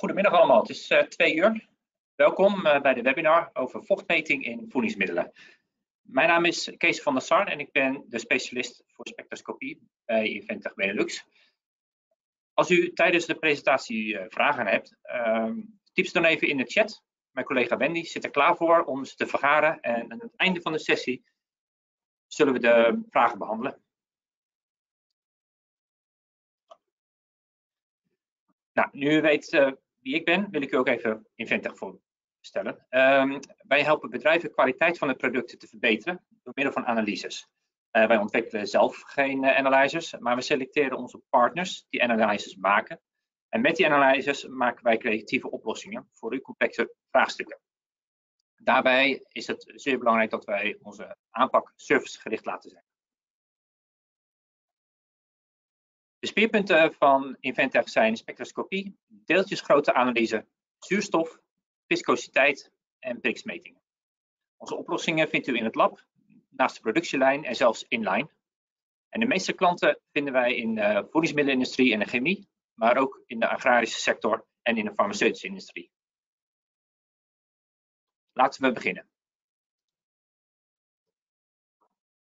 Goedemiddag allemaal, het is uh, twee uur. Welkom uh, bij de webinar over vochtmeting in voedingsmiddelen. Mijn naam is Kees van der Sar en ik ben de specialist voor spectroscopie bij Inventec Benelux. Als u tijdens de presentatie uh, vragen hebt, ehm, typ ze dan even in de chat. Mijn collega Wendy zit er klaar voor om ze te vergaren en aan het einde van de sessie zullen we de vragen behandelen. Nou, nu u weet wie ik ben, wil ik u ook even Inventec voorstellen. Um, wij helpen bedrijven kwaliteit van de producten te verbeteren door middel van analyses. Uh, wij ontwikkelen zelf geen uh, analyzers, maar we selecteren onze partners die analyses maken. En met die analyses maken wij creatieve oplossingen voor uw complexe vraagstukken. Daarbij is het zeer belangrijk dat wij onze aanpak servicegericht laten zijn. De speerpunten van Inventec zijn spectroscopie, deeltjesgrootte analyse, zuurstof, viscositeit en priksmetingen. Onze oplossingen vindt u in het lab, naast de productielijn en zelfs inline. En de meeste klanten vinden wij in de voedingsmiddelenindustrie en de chemie, maar ook in de agrarische sector en in de farmaceutische industrie. Laten we beginnen.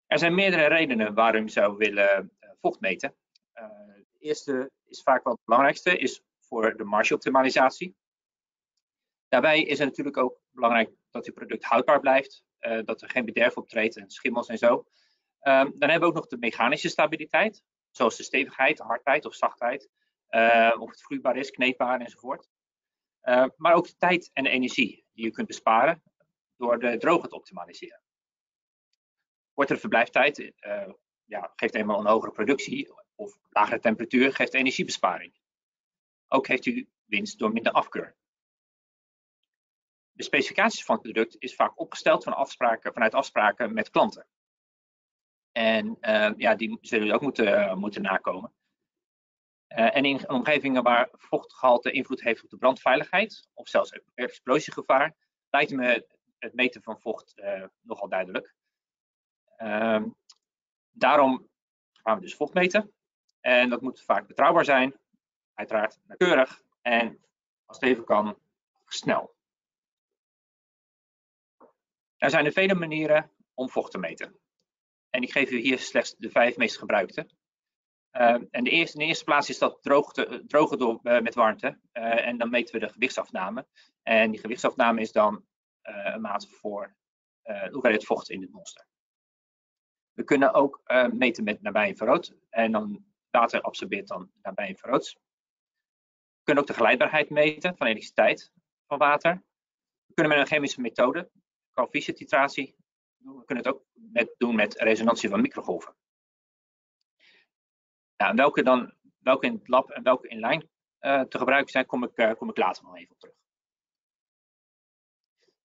Er zijn meerdere redenen waarom je zou willen eh, vocht meten. De eerste is vaak wel het belangrijkste, is voor de margeoptimalisatie. Daarbij is het natuurlijk ook belangrijk dat uw product houdbaar blijft, uh, dat er geen bederf optreedt en schimmels en zo. Um, dan hebben we ook nog de mechanische stabiliteit, zoals de stevigheid, hardheid of zachtheid, uh, of het vloeibaar is, kneedbaar enzovoort. Uh, maar ook de tijd en energie die je kunt besparen door de droger te optimaliseren. Kortere verblijftijd uh, ja, geeft eenmaal een hogere productie of lagere temperatuur geeft energiebesparing. Ook heeft u winst door minder afkeur. De specificaties van het product is vaak opgesteld van afspraken, vanuit afspraken met klanten. En uh, ja, die zullen u ook moeten, uh, moeten nakomen. Uh, en in omgevingen waar vochtgehalte invloed heeft op de brandveiligheid, of zelfs explosiegevaar, lijkt me het meten van vocht nogal duidelijk. Ehm, daarom gaan we dus vocht meten. En dat moet vaak betrouwbaar zijn, uiteraard nauwkeurig en als het even kan, snel. Er zijn er vele manieren om vocht te meten. En ik geef u hier slechts de vijf meest gebruikte. Uh, en de eerste, in de eerste plaats is dat droogte, drogen door, uh, met warmte. Uh, en dan meten we de gewichtsafname. En die gewichtsafname is dan een maat voor hoeveelheid vocht in het monster. We kunnen ook meten met nabijinfrarood. En dan water absorbeert dan nabijinfraroods. We kunnen ook de geleidbaarheid meten van elektriciteit van water. We kunnen met een chemische methode, titratie, we kunnen het ook met, doen met resonantie van microgolven. En welke, dan, welke in het lab en welke in lijn uh, te gebruiken zijn, kom ik, uh, kom ik later nog even op terug.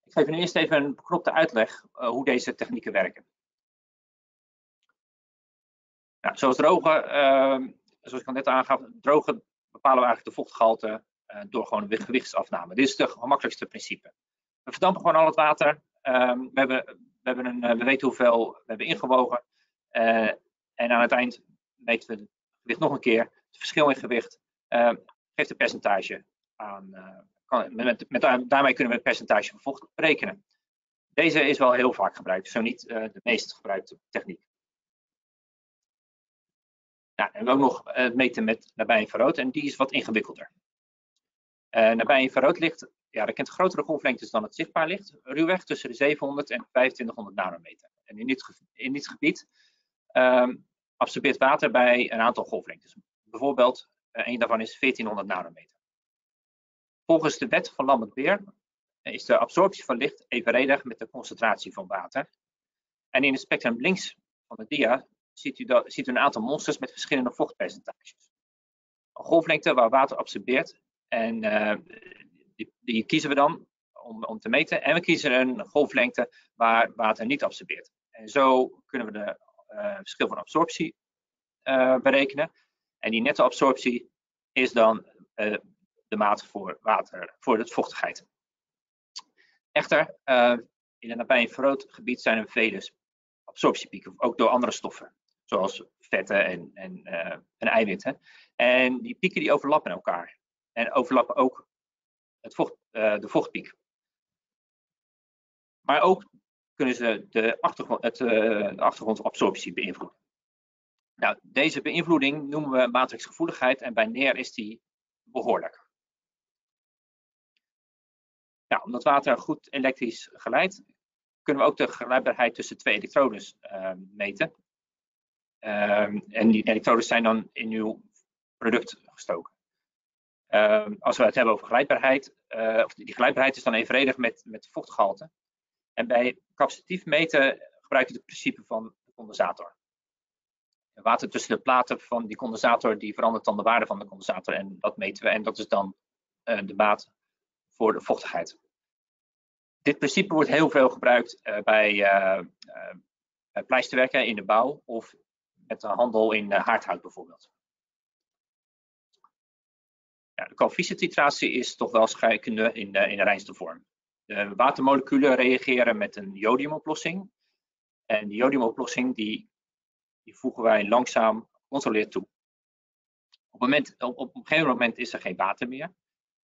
Ik geef nu eerst even een beknopte uitleg uh, hoe deze technieken werken. Zoals drogen, uh, zoals ik al net aangaf, drogen bepalen we eigenlijk de vochtgehalte uh, door gewoon gewichtsafname. Dit is het gemakkelijkste principe. We verdampen gewoon al het water. Uh, we, hebben, we, hebben een, we weten hoeveel we hebben ingewogen. Uh, en aan het eind meten we het gewicht nog een keer. Het verschil in gewicht uh, geeft een percentage aan. Kan, met, daarmee kunnen we het percentage van vocht berekenen. Deze is wel heel vaak gebruikt, zo niet de meest gebruikte techniek. En we ook nog het meten met nabijinfrarood en die is wat ingewikkelder. Uh, nabijinfrarood ligt, ja, dat kent grotere golflengtes dan het zichtbaar licht, ruwweg tussen de 700 en 2500 nanometer. En in dit, in dit gebied um, absorbeert water bij een aantal golflengtes. Bijvoorbeeld, uh, een daarvan is 1400 nanometer. Volgens de wet van Lambert-Beer is de absorptie van licht evenredig met de concentratie van water. En in het spectrum links van de dia ziet u, een aantal monsters met verschillende vochtpercentages. Een golflengte waar water absorbeert en uh, die, die, kiezen we dan om, om te meten. En we kiezen een golflengte waar water niet absorbeert. En zo kunnen we de uh, verschil van absorptie uh, berekenen. En die nette absorptie is dan de maat voor water, voor de vochtigheid. Echter, in het nabij gebied zijn er vele absorptiepieken, ook door andere stoffen zoals vetten en, en, uh, en eiwitten. En die pieken die overlappen elkaar. En overlappen ook het vocht, de vochtpiek. Maar ook kunnen ze de, achtergrond, het, de achtergrondabsorptie beïnvloeden. Nou, deze beïnvloeding noemen we matrixgevoeligheid en bij neer is die behoorlijk. Nou, omdat water goed elektrisch geleidt, kunnen we ook de geleidbaarheid tussen twee elektrodes meten. Uh, en die elektrodes zijn dan in uw product gestoken. Uh, als we het hebben over geleidbaarheid, uh, of die geleidbaarheid is dan evenredig met, met vochtgehalte. En bij capacitief meten gebruik je het principe van de condensator. Water tussen de platen van die condensator, die verandert dan de waarde van de condensator. En dat meten we en dat is dan uh, de maat voor de vochtigheid. Dit principe wordt heel veel gebruikt uh, bij pleisterwerken in de bouw of met de handel in haardhout bijvoorbeeld. Ja, de koëfficiënttitratie is toch wel scheikunde in de, in de reinste vorm. De watermoleculen reageren met een jodiumoplossing. En die jodiumoplossing die, die voegen wij langzaam gecontroleerd toe. Op, moment, op, een gegeven moment is er geen water meer.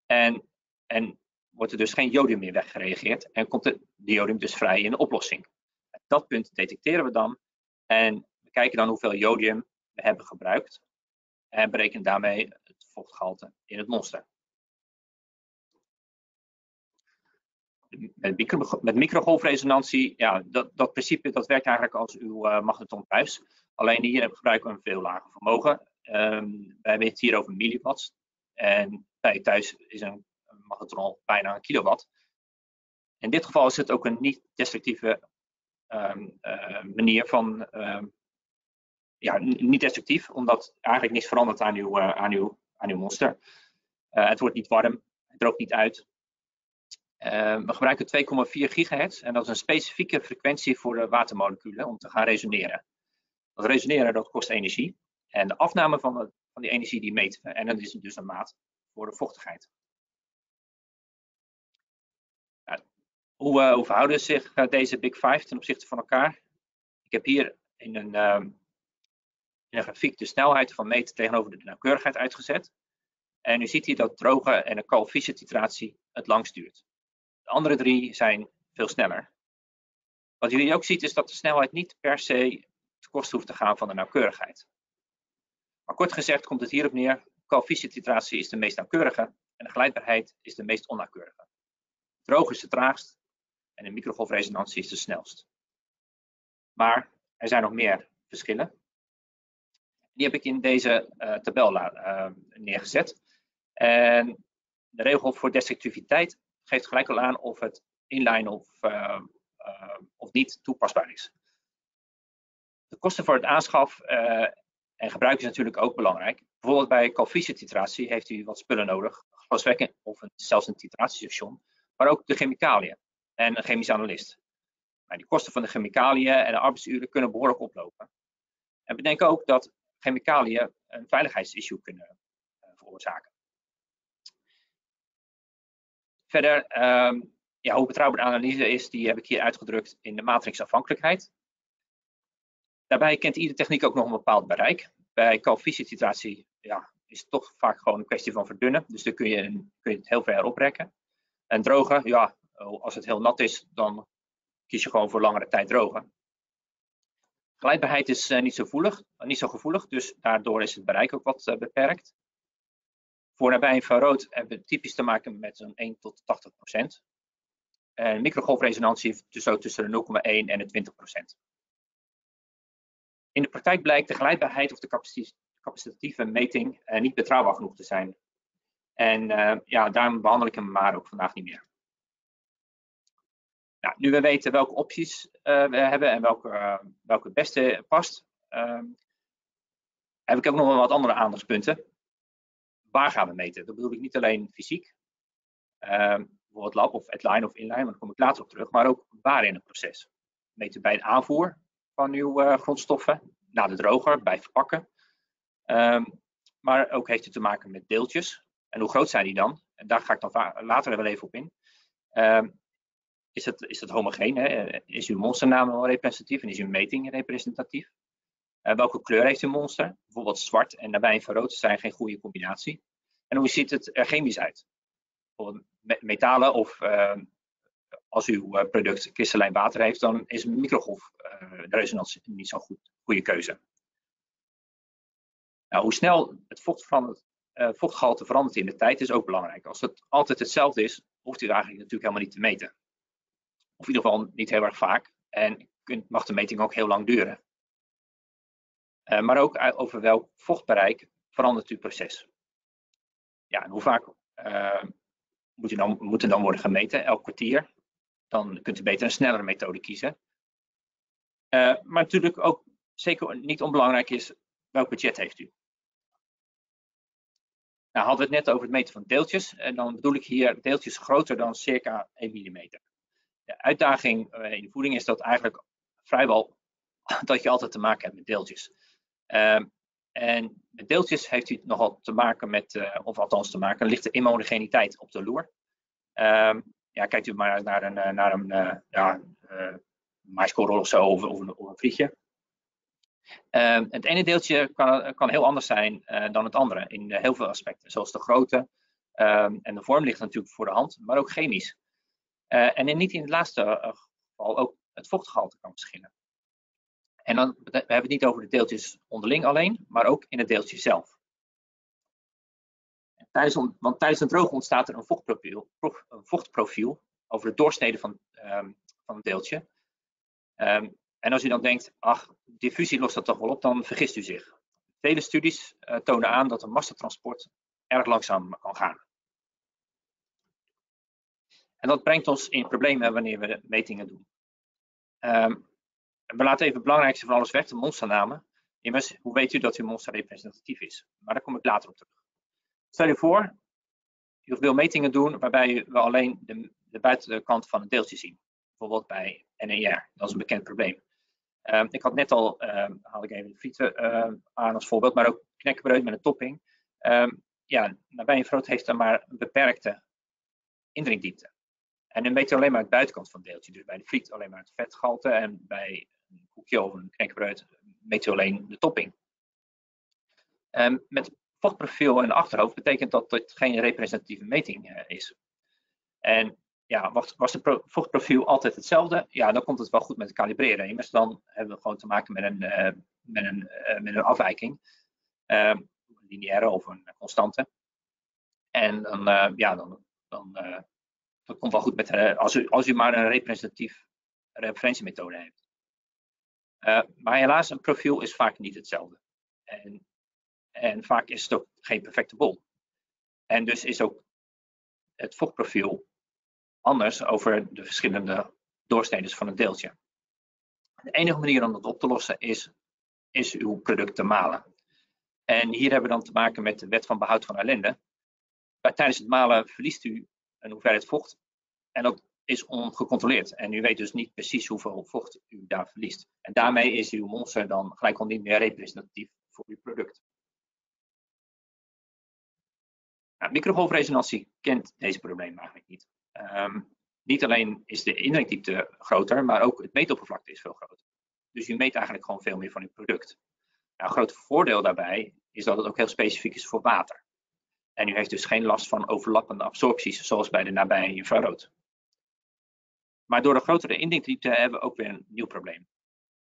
En, en wordt er dus geen jodium meer weggereageerd en komt de jodium dus vrij in de oplossing. dat punt detecteren we dan en kijken dan hoeveel jodium we hebben gebruikt en berekenen daarmee het vochtgehalte in het monster. Met, met microgolfresonantie, ja, dat, dat principe dat werkt eigenlijk als uw uh, thuis. Alleen hier gebruiken we een veel lager vermogen. Um, wij hebben hier over milliwatts. En bij thuis is een magnetron bijna een kilowatt. In dit geval is het ook een niet-destructieve um, uh, manier van, um, ja, niet destructief, omdat eigenlijk niets verandert aan uw, uh, aan uw, aan uw monster. Uh, het wordt niet warm, het droogt niet uit. Ehm, we gebruiken 2,4 gigahertz en dat is een specifieke frequentie voor de watermoleculen om te gaan resoneren. Dat resoneren dat kost energie en de afname van, de, van die energie die meten we en dat is dus een maat voor de vochtigheid. Hoe, hoe verhouden zich deze Big Five ten opzichte van elkaar? Ik heb hier in een, in een grafiek de snelheid van meten tegenover de nauwkeurigheid uitgezet. En u ziet hier dat droge en een koëfficiënttitratie het langst duurt. De andere drie zijn veel sneller. Wat jullie ook ziet is dat de snelheid niet per se te kosten hoeft te gaan van de nauwkeurigheid. Maar kort gezegd komt het hierop neer, koëfficiënttitratie is de meest nauwkeurige en de geleidbaarheid is de meest onnauwkeurige. Droog is de traagst en de microgolfresonantie is de snelst. Maar er zijn nog meer verschillen. Die heb ik in deze uh, tabel uh, neergezet. En de regel voor destructiviteit geeft gelijk al aan of het inline of, uh, of niet toepasbaar is. De kosten voor het aanschaf en gebruik is natuurlijk ook belangrijk. Bijvoorbeeld bij koëfficiënttitratie heeft u wat spullen nodig, glaswekken of een, zelfs een titratiestation, maar ook de chemicaliën en een chemisch analist. Maar die kosten van de chemicaliën en de arbeidsuren kunnen behoorlijk oplopen. En we denken ook dat chemicaliën een veiligheidsissue kunnen uh, veroorzaken. Verder, um, ja, hoe betrouwbaar de analyse is, die heb ik hier uitgedrukt in de matrixafhankelijkheid. Daarbij kent iedere techniek ook nog een bepaald bereik. Bij coëfficiënttitratie ja, is het toch vaak gewoon een kwestie van verdunnen. Dus dan kun je, kun je het heel ver oprekken. En drogen, ja, als het heel nat is, dan kies je gewoon voor langere tijd drogen. Glijdbaarheid is uh, niet, zo voelig, niet zo gevoelig, dus daardoor is het bereik ook wat uh, beperkt. Voor nabij infrarood hebben we typisch te maken met zo'n 1 tot 80 procent. En microgolfresonantie dus zo tussen de 0,1 en de 20 procent. In de praktijk blijkt de glijdbaarheid of de capacitatieve meting niet betrouwbaar genoeg te zijn. En ja, daarom behandel ik hem maar ook vandaag niet meer. Nou, nu we weten welke opties uh, we hebben en welke, uh, welke het beste past, uh, heb ik ook nog wel wat andere aandachtspunten. Waar gaan we meten? Dat bedoel ik niet alleen fysiek, ehm, bijvoorbeeld lab of line of inline, maar daar kom ik later op terug, maar ook waar in het proces. Meten bij de aanvoer van uw uh, grondstoffen, na de droger, bij verpakken. Ehm, maar ook heeft het te maken met deeltjes. En hoe groot zijn die dan? En daar ga ik dan later wel even op in. Um, is het, is homogeen? Hè? Is uw monsternaam wel representatief en is uw meting representatief? Uh, welke kleur heeft uw monster? Bijvoorbeeld zwart en daarbij infrarood zijn geen goede combinatie. En hoe ziet het er chemisch uit? metalen of ehm, als uw eh, product kristallijn water heeft, dan is een microgolfresonantie niet zo'n goed, goede keuze. Nou, hoe snel het vocht vochtgehalte verandert in de tijd is ook belangrijk. Als het altijd hetzelfde is, hoeft u eigenlijk natuurlijk helemaal niet te meten. Of in ieder geval niet heel erg vaak. En kunt, mag de meting ook heel lang duren. Uh, maar ook over welk vochtbereik verandert uw proces. Ja, en hoe vaak uh, moet, dan, moet er dan worden gemeten? Elk kwartier. Dan kunt u beter een snellere methode kiezen. Uh, maar natuurlijk ook zeker niet onbelangrijk is, welk budget heeft u? Nou, hadden we het net over het meten van deeltjes. En dan bedoel ik hier deeltjes groter dan circa 1 mm. De uitdaging in de voeding is dat eigenlijk vrijwel dat je altijd te maken hebt met deeltjes. Uh, en met deeltjes heeft u nogal te maken met, uh, of althans te maken, lichte imhomogeniteit op de loer. Uh, ja, kijkt u maar naar een, eh, naar een ja, maiskorrel of zo, of, een, frietje. Ehm, het ene deeltje kan, kan heel anders zijn dan het andere in heel veel aspecten, zoals de grootte ehm, en de vorm ligt natuurlijk voor de hand, maar ook chemisch. En in, niet in het laatste geval ook het vochtgehalte kan verschillen. En dan we hebben we het niet over de deeltjes onderling alleen, maar ook in het deeltje zelf. Tijdens, want tijdens een droog ontstaat er een vochtprofiel, een vochtprofiel over de doorsnede van, um, van het deeltje. Um, en als u dan denkt, ach, diffusie lost dat toch wel op, dan vergist u zich. Vele studies uh, tonen aan dat een massatransport erg langzaam kan gaan. En dat brengt ons in problemen wanneer we metingen doen. Um, we laten even het belangrijkste van alles weg, de monsternamen. Immers, hoe weet u dat uw monster representatief is? Maar daar kom ik later op terug. Stel je voor, u wil metingen doen waarbij we alleen de, de buitenkant van het deeltje zien. Bijvoorbeeld bij NER, dat is een bekend probleem. Um, ik had net al, um, haal ik even de frieten aan als voorbeeld, maar ook knekkenbreud met een topping. Ja, nabij een vroot heeft dan maar een beperkte indringdiepte. En dan meet u alleen maar het buitenkant van het deeltje. Dus bij de friet alleen maar het vetgehalte en bij een koekje of een knekbreud meet u alleen de topping. Um, met vochtprofiel in de achterhoofd betekent dat dit geen representatieve meting uh, is. En ja, was, het vochtprofiel altijd hetzelfde? Ja, dan komt het wel goed met het kalibreren. Immers dan hebben we gewoon te maken met een, uh, met een, uh, met een afwijking. een lineaire of een constante. En dan, ja, dan, dan dat komt wel goed met, als, u, als u maar een representatief referentiemethode heeft. Uh, maar helaas, een profiel is vaak niet hetzelfde. En, en vaak is het ook geen perfecte bol. En dus is ook het vochtprofiel anders over de verschillende doorsneden van het deeltje. De enige manier om dat op te lossen is, is uw product te malen. En hier hebben we dan te maken met de wet van behoud van ellende. Tijdens het malen verliest u een hoeveelheid vocht. En dat is ongecontroleerd. En u weet dus niet precies hoeveel vocht u daar verliest. En daarmee is uw monster dan gelijk al niet meer representatief voor uw product. Nou, microgolfresonantie kent deze problemen eigenlijk niet. Um, niet alleen is de indringdiepte groter, maar ook het meetoppervlakte is veel groter. Dus u meet eigenlijk gewoon veel meer van uw product. Nou, een groot voordeel daarbij is dat het ook heel specifiek is voor water. En u heeft dus geen last van overlappende absorpties, zoals bij de nabije infrarood. Maar door de grotere indringdiepte hebben we ook weer een nieuw probleem.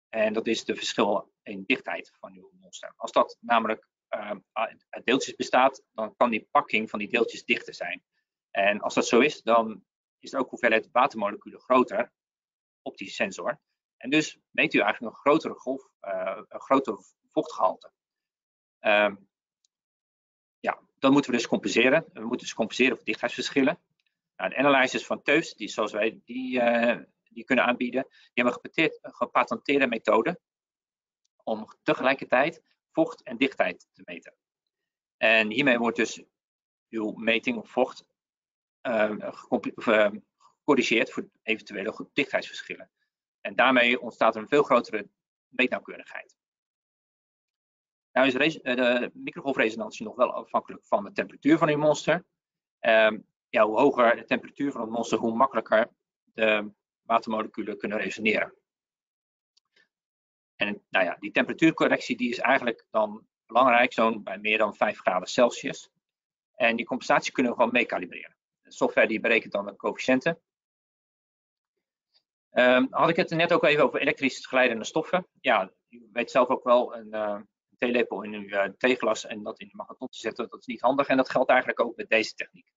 En dat is de verschil in dichtheid van uw monster. Als dat namelijk uh, uit deeltjes bestaat, dan kan die pakking van die deeltjes dichter zijn. En als dat zo is, dan is de ook hoeveelheid watermoleculen groter op die sensor. En dus meet u eigenlijk een grotere golf, uh, een groter vochtgehalte. Ja, dat moeten we dus compenseren. We moeten dus compenseren voor dichtheidsverschillen. Nou, de analyzers van Teus, die, zoals wij die, uh, die kunnen aanbieden, die hebben een gepatenteerde methode om tegelijkertijd vocht en dichtheid te meten. En hiermee wordt dus uw meting op vocht uh, gecorrigeerd voor eventuele dichtheidsverschillen. En daarmee ontstaat er een veel grotere meetnauwkeurigheid. Nou is de microgolfresonantie nog wel afhankelijk van de temperatuur van uw monster. Um, ja, hoe hoger de temperatuur van het monster, hoe makkelijker de watermoleculen kunnen resoneren. En nou ja, die temperatuurcorrectie die is eigenlijk dan belangrijk, zo'n bij meer dan 5 graden Celsius. En die compensatie kunnen we gewoon meekalibreren. software die berekent dan de coëfficiënten. Um, had ik het net ook even over elektrisch geleidende stoffen. Ja, u weet zelf ook wel, een, uh, theelepel in uw uh, theeglas en dat in de magneton te zetten, dat is niet handig. En dat geldt eigenlijk ook met deze techniek.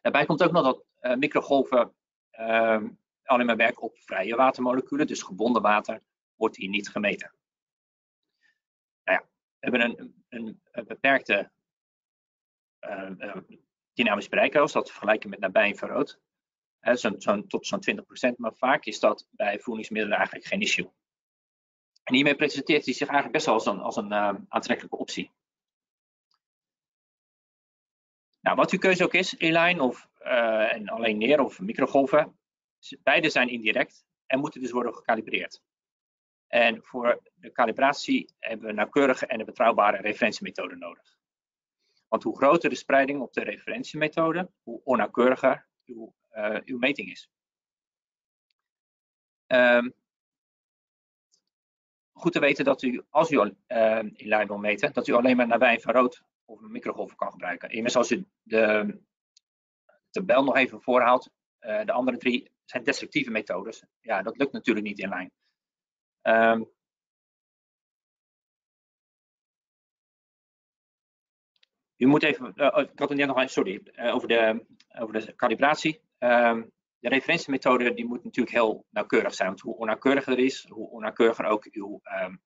Daarbij komt ook nog dat uh, microgolven uh, alleen maar werken op vrije watermoleculen, dus gebonden water wordt hier niet gemeten. Nou ja, we hebben een, een, beperkte uh, dynamisch bereik, als dat vergelijken met nabij infrarood. Zo, zo, tot zo'n 20%, maar vaak is dat bij voedingsmiddelen eigenlijk geen issue. En hiermee presenteert hij zich eigenlijk best wel als een, als een uh, aantrekkelijke optie. Nou, wat uw keuze ook is, e-line of uh, en alleen neer of microgolven, beide zijn indirect en moeten dus worden gecalibreerd. En voor de calibratie hebben we nauwkeurige en een betrouwbare referentiemethode nodig. Want hoe groter de spreiding op de referentiemethode, hoe onnauwkeuriger uw, uh, uw meting is. Um, goed te weten dat u, als u uh, in lijn wil meten, dat u alleen maar nabij infrarood of een microgolf kan gebruiken. Immers als u de tabel nog even voorhaalt, uh, de andere drie zijn destructieve methodes. Ja, dat lukt natuurlijk niet in lijn. Um, u moet even, uh, ik had het net nog sorry, over de, over de calibratie. Um, de referentiemethode die moet natuurlijk heel nauwkeurig zijn. Want hoe onnauwkeuriger er is, hoe onnauwkeuriger ook uw, um,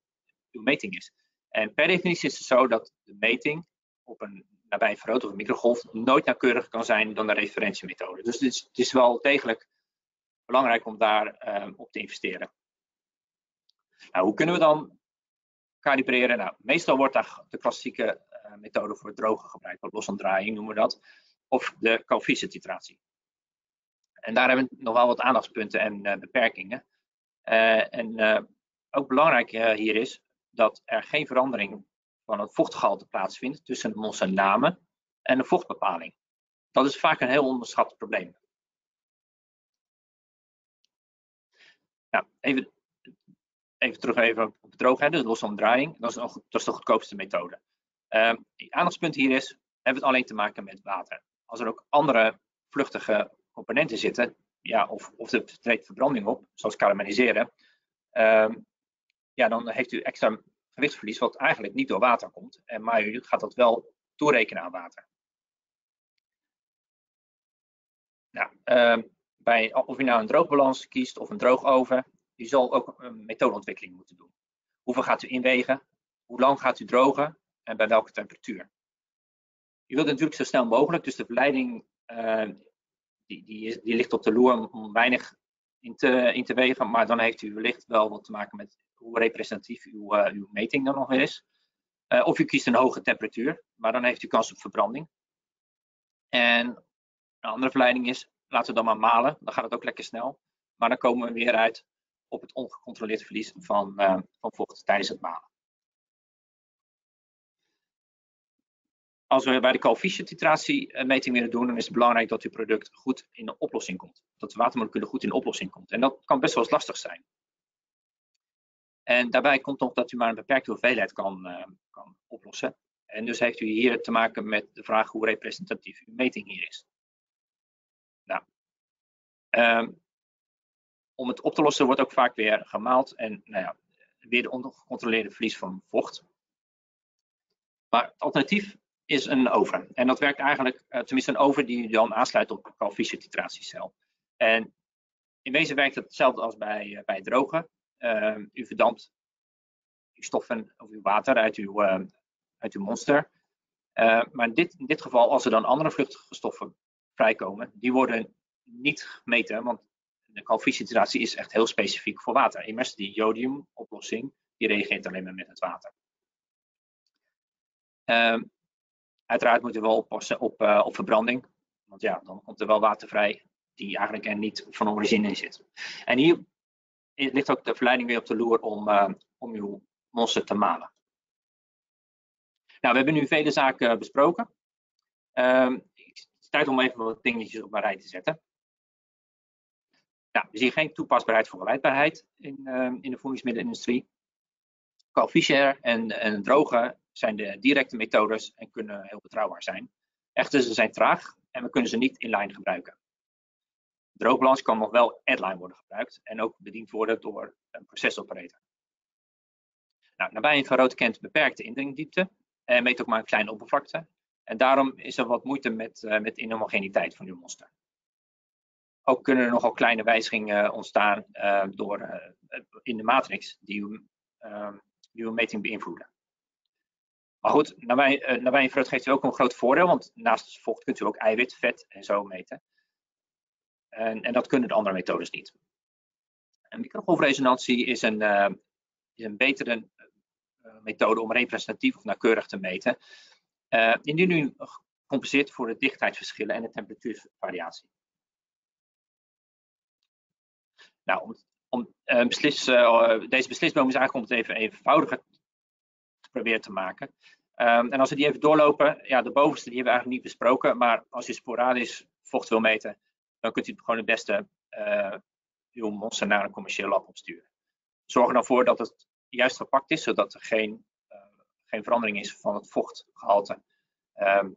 uw meting is. En per definitie is het zo dat de meting op een nabij infrarood of een microgolf nooit nauwkeuriger kan zijn dan de referentiemethode. Dus het is, het is wel degelijk belangrijk om daar um, op te investeren. Nou, hoe kunnen we dan kalibreren? Nou, meestal wordt daar de klassieke uh, methode voor drogen gebruikt, losontdraaiing noemen we dat, of de coëfficiëntitratie. En daar hebben we nog wel wat aandachtspunten en uh, beperkingen. Uh, en uh, ook belangrijk hier is dat er geen verandering van het vochtgehalte plaatsvindt tussen de mosselnamen en de vochtbepaling. Dat is vaak een heel onderschat probleem. Nou, even, even terug even op het droogheid, dus losomdraaiing. Dat is, nog, dat is de goedkoopste methode. Uh, aandachtspunt hier is, hebben we het alleen te maken met water. Als er ook andere vluchtige componenten zitten, ja, of, of er treedt verbranding op, zoals karamelliseren, um, ja, dan heeft u extra gewichtsverlies wat eigenlijk niet door water komt. En, maar u gaat dat wel toerekenen aan water. Nou, um, bij, of je nou een droogbalans kiest of een droogoven, u zal ook een methodeontwikkeling moeten doen. Hoeveel gaat u inwegen? Hoe lang gaat u drogen? En bij welke temperatuur? U wilt natuurlijk zo snel mogelijk, dus de verleiding uh, die, die, ligt op de loer om weinig in te, in te wegen, maar dan heeft u wellicht wel wat te maken met hoe representatief uw, uh, uw meting dan nog is. Uh, of u kiest een hoge temperatuur, maar dan heeft u kans op verbranding. En een andere verleiding is, laten we dan maar malen, dan gaat het ook lekker snel. Maar dan komen we weer uit op het ongecontroleerd verlies van, uh, van vocht tijdens het malen. Als we bij de coëfficiëntitratiemeting willen doen, dan is het belangrijk dat uw product goed in de oplossing komt. Dat de watermoleculen goed in de oplossing komt. En dat kan best wel eens lastig zijn. En daarbij komt nog dat u maar een beperkte hoeveelheid kan, uh, kan oplossen. En dus heeft u hier te maken met de vraag hoe representatief uw meting hier is. Nou, um, om het op te lossen wordt ook vaak weer gemaald en nou ja, weer de ongecontroleerde verlies van vocht. Maar het alternatief is een oven. En dat werkt eigenlijk, uh, tenminste een oven die dan aansluit op een coëfficiëntitratiecelcel. En in wezen werkt het hetzelfde als bij, uh, bij drogen. Uh, u verdampt uw stoffen of uw water uit uw, uit uw monster. maar in dit, in dit geval, als er dan andere vluchtige stoffen vrijkomen, die worden niet gemeten, want de coëfficiëntitratie is echt heel specifiek voor water. Immers, die jodiumoplossing, die reageert alleen maar met het water. Uiteraard moeten we wel oppassen op, uh, op verbranding. Want ja, dan komt er wel water vrij die eigenlijk er niet van origine in zit. En hier ligt ook de verleiding weer op de loer om, uh, om uw monster te malen. Nou, we hebben nu vele zaken besproken. Um, het is tijd om even wat dingetjes op een rij te zetten. Nou, we zien geen toepasbaarheid voor geleidbaarheid in, uh, in de voedingsmiddelenindustrie. Coefficient en, en droge zijn de directe methodes en kunnen heel betrouwbaar zijn. Echter, ze zijn traag en we kunnen ze niet inline gebruiken. Droogbalans kan nog wel add-line worden gebruikt en ook bediend worden door een procesoperator. Nou, nabij infrarood kent beperkte indringdiepte en meet ook maar een kleine oppervlakte. En daarom is er wat moeite met, uh, met inhomogeniteit van uw monster. Ook kunnen er nogal kleine wijzigingen ontstaan uh, door, uh, in de matrix die uw, die uw meting beïnvloeden. Maar goed, nabij, uh, nabij infrarood geeft u ook een groot voordeel, want naast vocht kunt u ook eiwit, vet en zo meten. En, en dat kunnen de andere methodes niet. En microgolfresonantie is een, uh, is een betere uh, methode om representatief of nauwkeurig te meten. Uh, indien u compenseert voor de dichtheidsverschillen en de temperatuurvariatie. Nou, om, om deze beslisboom is eigenlijk om het even eenvoudiger te proberen te maken. Um, en als we die even doorlopen, ja, de bovenste die hebben we eigenlijk niet besproken, maar als je sporadisch vocht wil meten, dan kunt u gewoon het beste uh, uw monster naar een commercieel lab opsturen. Zorg er dan voor dat het juist verpakt is, zodat er geen, uh, geen verandering is van het vochtgehalte um,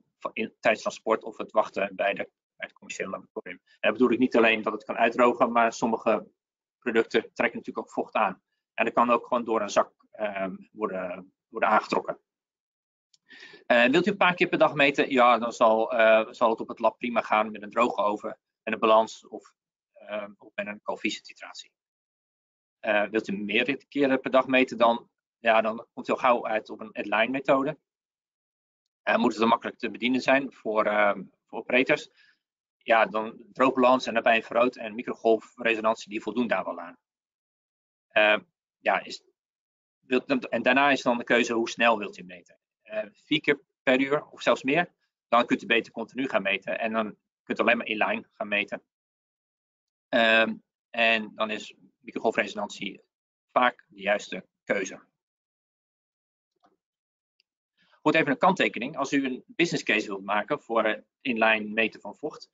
tijdens transport of het wachten bij, de, bij het commerciële laboratorium. En dat bedoel ik niet alleen dat het kan uitdrogen, maar sommige producten trekken natuurlijk ook vocht aan. En dat kan ook gewoon door een zak um, worden, worden aangetrokken. Uh, wilt u een paar keer per dag meten? Ja, dan zal, uh, zal het op het lab prima gaan met een droge oven en een balans of, of met een titratie. Uh, wilt u meerdere keren per dag meten, dan, ja, dan komt u al gauw uit op een headline methode. Moet het dan makkelijk te bedienen zijn voor, voor operators. Ja, dan droogbalans en daarbij vergroot en microgolfresonantie die voldoen daar wel aan. ja, is, wilt, en daarna is dan de keuze hoe snel wilt u meten. Vier keer per uur of zelfs meer. Dan kunt u beter continu gaan meten en dan kunt alleen maar inline gaan meten. Um, en dan is microgolfresonantie vaak de juiste keuze. Goed, even een kanttekening. Als u een business case wilt maken voor inline meten van vocht,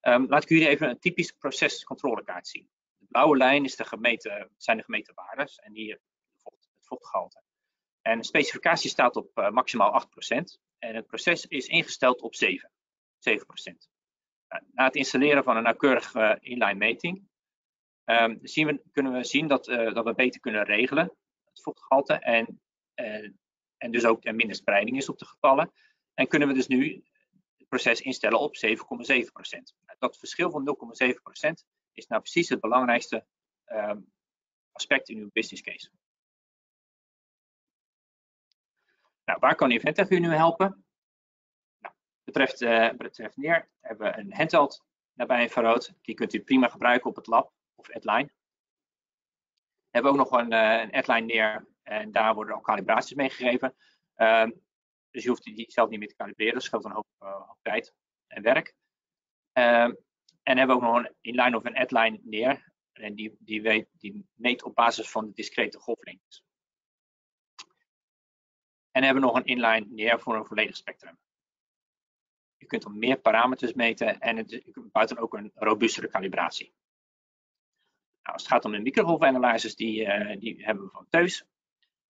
um, laat ik jullie even een typisch procescontrolekaart zien. De blauwe lijn is de gemeten, zijn de gemeten waardes en hier het vochtgehalte. En de specificatie staat op uh, maximaal 8% en het proces is ingesteld op 7, 7%. Na het installeren van een nauwkeurige uh, inline meting um, zien we, kunnen we zien dat, uh, dat we beter kunnen regelen het vochtgehalte en, en dus ook er minder spreiding is op de getallen. En kunnen we dus nu het proces instellen op 7,7%. Dat verschil van 0,7% is nou precies het belangrijkste um, aspect in uw business case. Nou, waar kan Inventec u nu helpen? Betreft, uh, betreft neer hebben we een handheld nabij infrarood. Die kunt u prima gebruiken op het lab of adline. We hebben ook nog een, uh, een adline neer en daar worden ook calibraties mee gegeven. Uh, dus je hoeft die zelf niet meer te kalibreren. Dat scheelt een hoop, hoop tijd en werk. Ehm, en hebben we ook nog een inline of een adline neer. En die, die, weet, die meet op basis van de discrete golflengtes. En hebben we nog een inline neer voor een volledig spectrum. Je kunt er meer parameters meten en het buiten ook een robuustere calibratie. Nou, als het gaat om de microgolfanalyses, die, uh, die hebben we van Teus.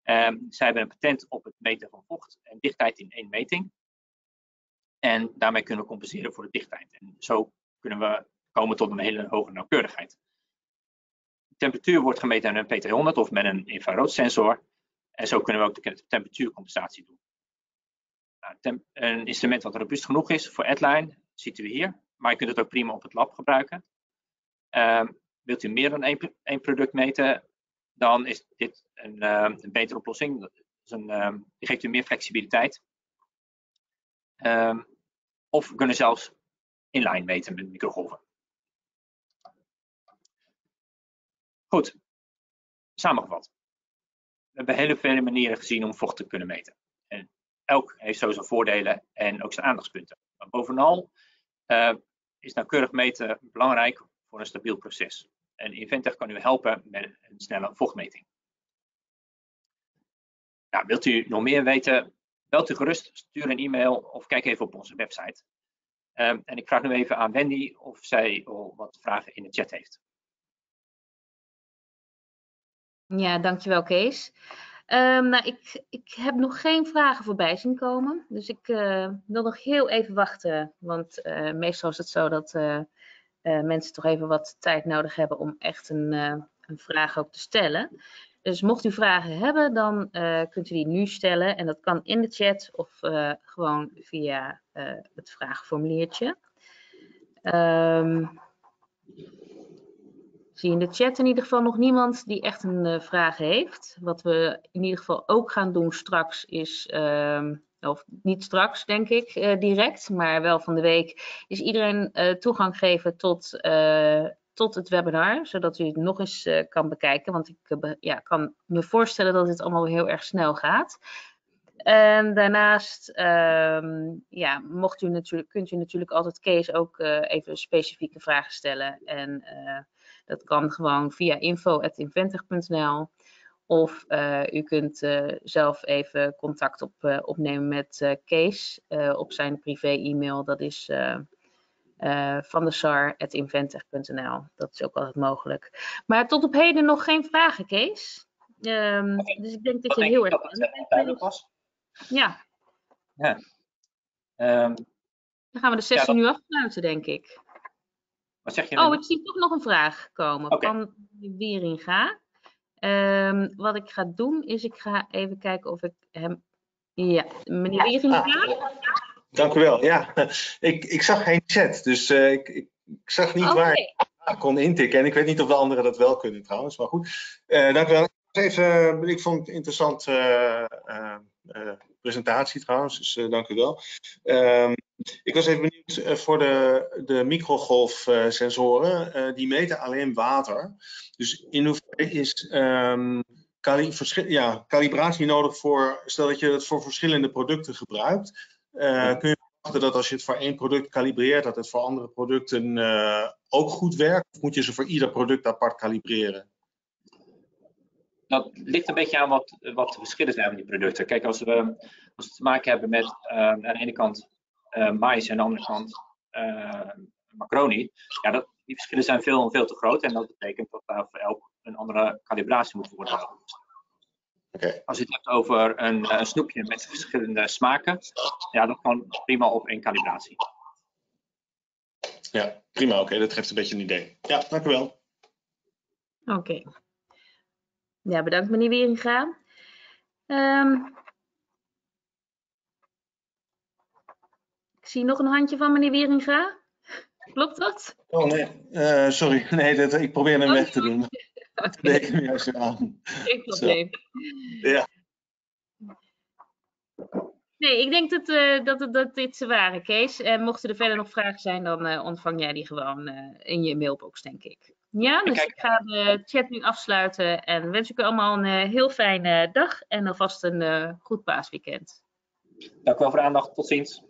Um, zij hebben een patent op het meten van vocht en dichtheid in één meting. En daarmee kunnen we compenseren voor de dichtheid. En zo kunnen we komen tot een hele hoge nauwkeurigheid. De temperatuur wordt gemeten aan een PT100 of met een infraroodsensor. En zo kunnen we ook de temperatuurcompensatie doen. Nou, een instrument wat robuust genoeg is voor Adline, ziet u hier. Maar je kunt het ook prima op het lab gebruiken. Um, wilt u meer dan één, product meten, dan is dit een, um, een betere oplossing. Dat is een, um, die geeft u meer flexibiliteit. of we kunnen zelfs inline meten met microgolven. Goed, samengevat. We hebben hele vele manieren gezien om vocht te kunnen meten elk heeft zo zijn voordelen en ook zijn aandachtspunten. Maar bovenal uh, is nauwkeurig meten belangrijk voor een stabiel proces. En Inventec kan u helpen met een snelle vochtmeting. Nou, wilt u nog meer weten, belt u gerust, stuur een e-mail of kijk even op onze website. Um, en ik vraag nu even aan Wendy of zij al wat vragen in de chat heeft. Ja, dankjewel Kees. Ehm, nou, ik, ik heb nog geen vragen voorbij zien komen. Dus ik uh, wil nog heel even wachten. Want uh, meestal is het zo dat uh, mensen toch even wat tijd nodig hebben om echt een, een vraag ook te stellen. Dus mocht u vragen hebben, dan kunt u die nu stellen. En dat kan in de chat of gewoon via het vragenformuliertje. Um, zie in de chat in ieder geval nog niemand die echt een uh, vraag heeft. Wat we in ieder geval ook gaan doen straks is, uh, of niet straks denk ik uh, direct, maar wel van de week, is iedereen uh, toegang geven tot, tot het webinar, zodat u het nog eens kan bekijken. Want ik ja, kan me voorstellen dat dit allemaal heel erg snel gaat. En daarnaast ehm, ja, mocht u natuurlijk, kunt u natuurlijk altijd Kees ook even specifieke vragen stellen. En dat kan gewoon via info.inventig.nl of uh, u kunt uh, zelf even contact op, uh, opnemen met Kees op zijn privé-e-mail. Dat is van de sar.inventech.nl. Dat is ook altijd mogelijk. Maar tot op heden nog geen vragen, Kees. Um, okay. Dus ik denk dat je heel erg... duidelijk was. Ja. ja. Um, Dan gaan we de sessie ja, dat... nu afsluiten, denk ik. Wat zeg je oh, ik zie toch nog een vraag komen okay. van Wieringa. Um, wat ik ga doen is, ik ga even kijken of ik hem... Ja, meneer Wieringa. Ah, dank u wel. Ja, ik, ik zag geen chat, dus uh, ik, ik, ik, zag niet okay. waar ik kon intikken. En ik weet niet of de anderen dat wel kunnen trouwens, maar goed. Uh, dank u wel. Even, ik vond het interessant uh, presentatie trouwens, dus dank u wel. Um, ik was even benieuwd uh, voor de, de microgolfsensoren. Uh, die meten alleen water. Dus in hoeverre is um, kali ja, kalibratie nodig voor, stel dat je het voor verschillende producten gebruikt. Uh, kun je verwachten dat als je het voor één product kalibreert, dat het voor andere producten ook goed werkt? Of moet je ze voor ieder product apart kalibreren? dat ligt een beetje aan wat, wat de verschillen zijn van die producten. Kijk, als we, als we te maken hebben met uh, aan de ene kant mais en aan de andere kant uh, macaroni, ja, dat, die verschillen zijn veel, veel te groot en dat betekent dat daar voor elk een andere kalibratie moet worden. Okay. Als je het hebt over een, een, snoepje met verschillende smaken, ja, dat kan prima op één kalibratie. Ja, prima. Oké, okay, dat geeft een beetje een idee. Ja, dank u wel. Oké. Okay. Ja, bedankt meneer Wieringa. Um, zie nog een handje van meneer Wieringa. Klopt dat? Oh nee, uh, sorry. Nee, dat, ik probeer hem oh, weg te doen. Okay. Dat deed ik hem juist aan. Geen probleem. Zo. Ja. Nee, ik denk dat, uh, dat, dat dit ze waren, Kees. En mochten er verder nog vragen zijn, dan uh, ontvang jij die gewoon in je mailbox, denk ik. Ja, dus ik ga de chat nu afsluiten en wens ik u allemaal een heel fijne dag en alvast een goed paasweekend. Dank u wel voor de aandacht. Tot ziens.